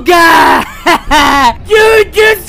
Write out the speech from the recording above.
god! you just